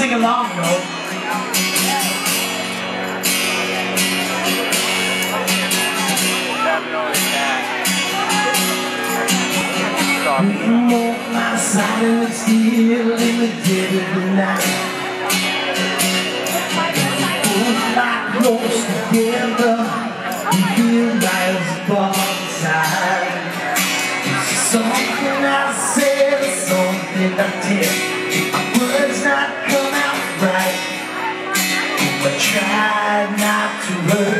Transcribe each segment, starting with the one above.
sing along, though. More my silence still in the dead of the night We pull my clothes together we feel miles apart inside Something I said, something I did But try not to look.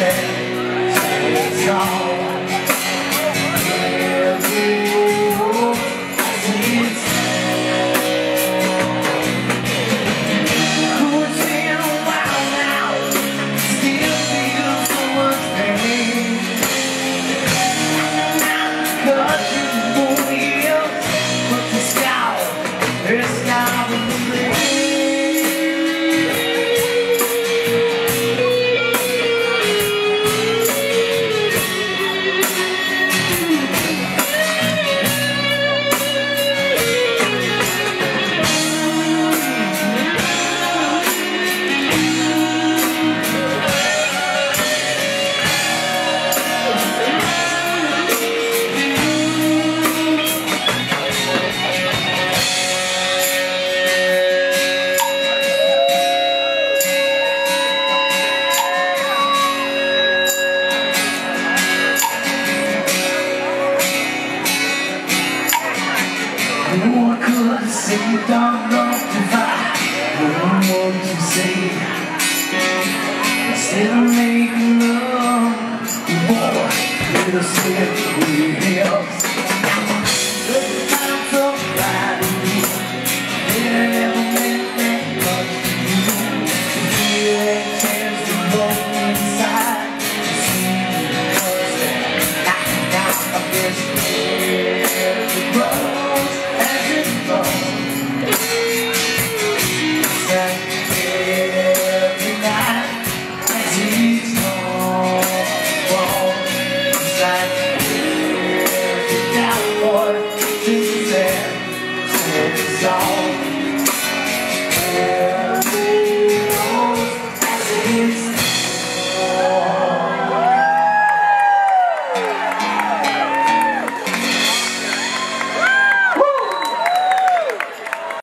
say. to don't know if I don't to say. Instead of making love, boy, little slip, we help. Oh.